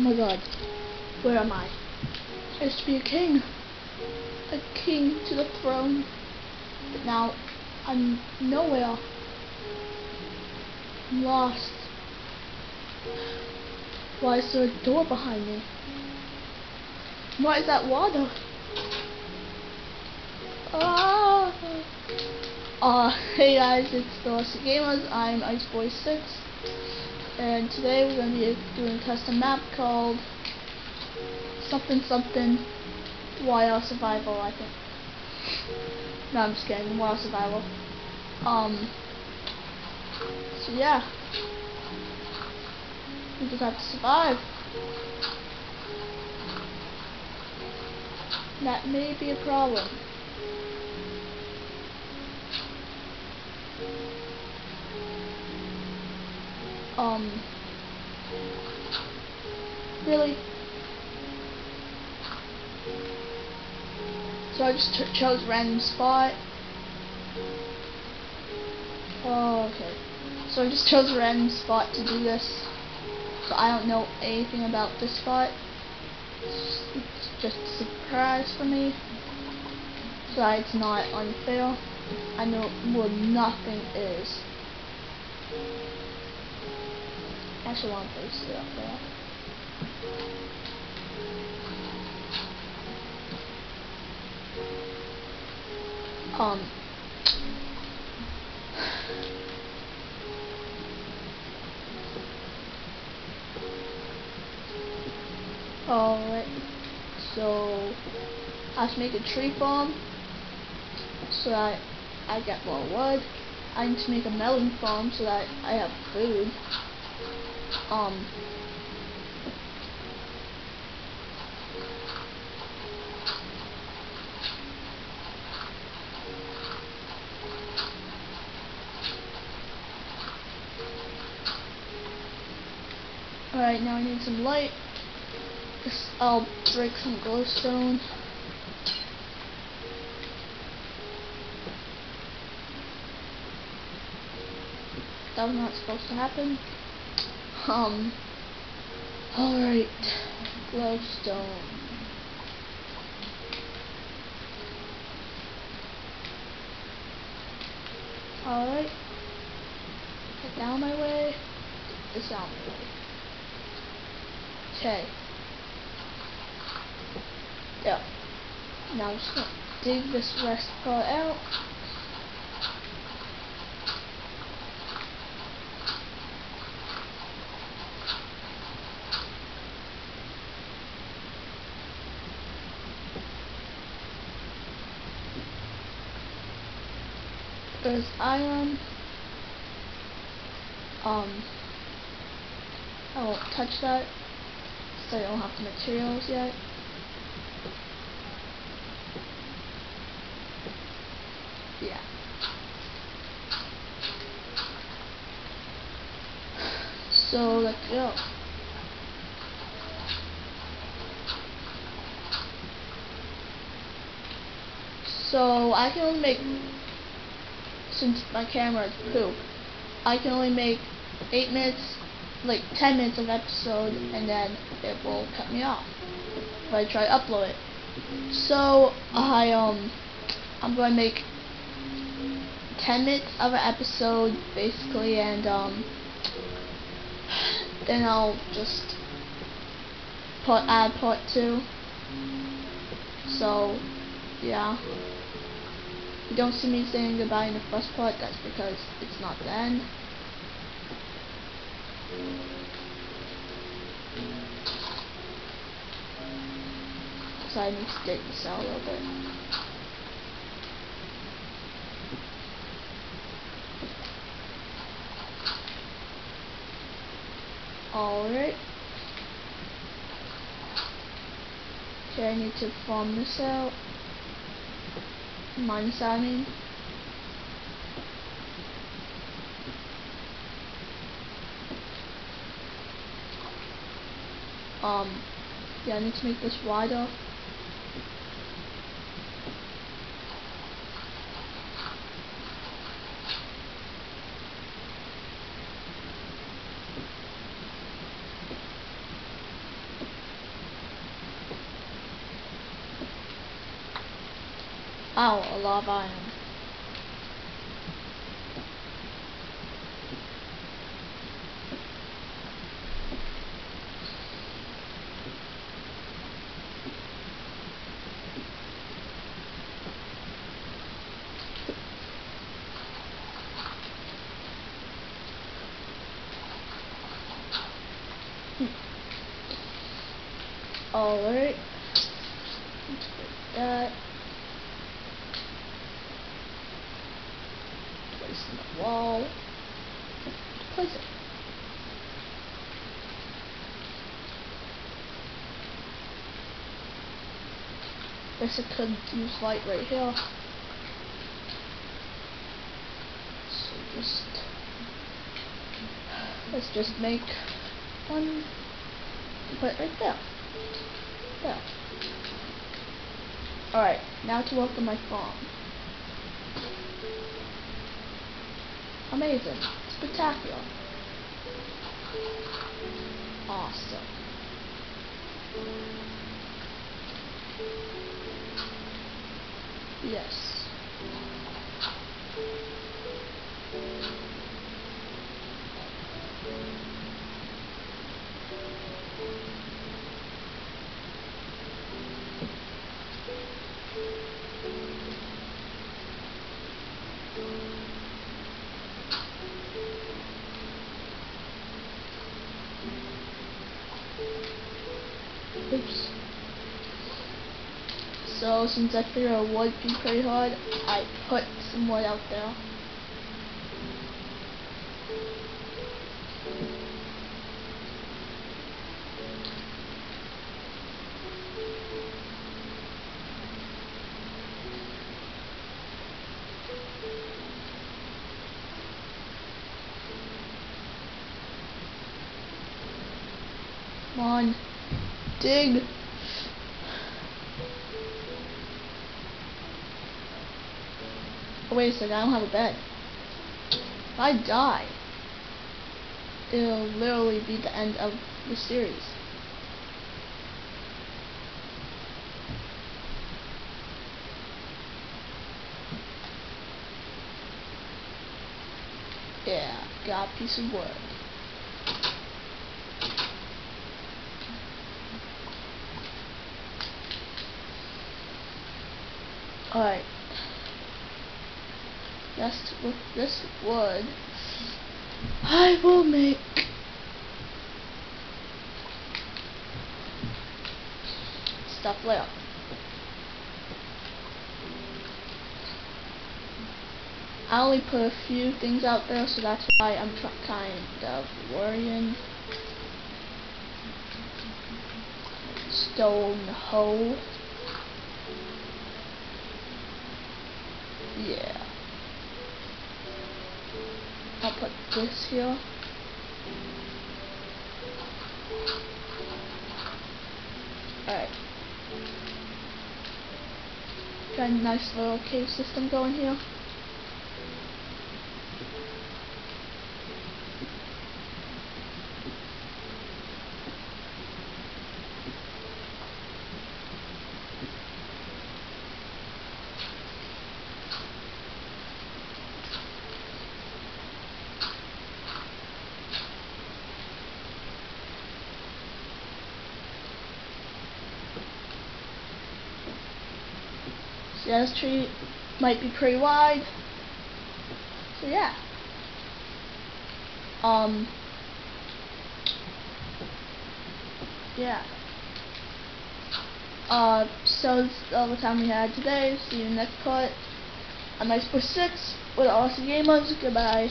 Oh my god. Where am I? I used to be a king. A king to the throne. But now I'm nowhere. I'm lost. Why is there a door behind me? Why is that water? Ah! Uh, hey guys, it's the Lusty Gamers. I'm Ice IceBoy6, and today we're going to be doing a custom map called something something Wild Survival, I think. No, I'm just kidding. Wild Survival. Um. So yeah, we just have to survive. That may be a problem. Um, really? So I just chose random spot. Oh, okay. So I just chose a random spot to do this. So I don't know anything about this spot. It's just a surprise for me. So it's not unfair. I know what nothing is. I actually, want to place it up there. Um. Alright, so I should make a tree farm so that I get more wood. I need to make a melon farm so that I have food. Um, Alright, now I need some light. I'll break some glowstone. That was not supposed to happen. Um. Alright. Glowstone. Alright. Get down my way. This out my way. Okay. Yeah. Now I'm just gonna dig this rest part out. There's iron. Um, I won't touch that, so I don't have the materials yet. Yeah. So let's go. So I can make since my camera poop, I can only make 8 minutes, like 10 minutes of episode, and then it will cut me off if I try to upload it. So, I, um, I'm going to make 10 minutes of an episode, basically, and, um, then I'll just put, add part 2. So, yeah you don't see me saying goodbye in the first part, that's because it's not the end. So I need to dig this out a little bit. Alright. Okay, I need to farm this out months I mean um yeah I need to make this wider Ow, a of iron. Alright. That. Wall. Place it. Guess I could use light right here. So just let's just make one put it right there. There. Alright, now to welcome my farm. Amazing. Spectacular. Awesome. Yes. Oops. So since I figured it would be pretty hard, I put some wood out there. Come on. Dig. Oh, wait a second, I don't have a bed. If I die, it'll literally be the end of the series. Yeah, got a piece of wood. Alright. Just with this wood, I will make stuff later. I only put a few things out there, so that's why I'm kind of worrying. Stone hole. Yeah. I'll put this here. Alright. Got a nice little cave system going here. This tree might be pretty wide. So yeah. Um. Yeah. Uh, so that's all the time we had today. See you next cut. I'm Ice 6 with Awesome Gamers. Goodbye.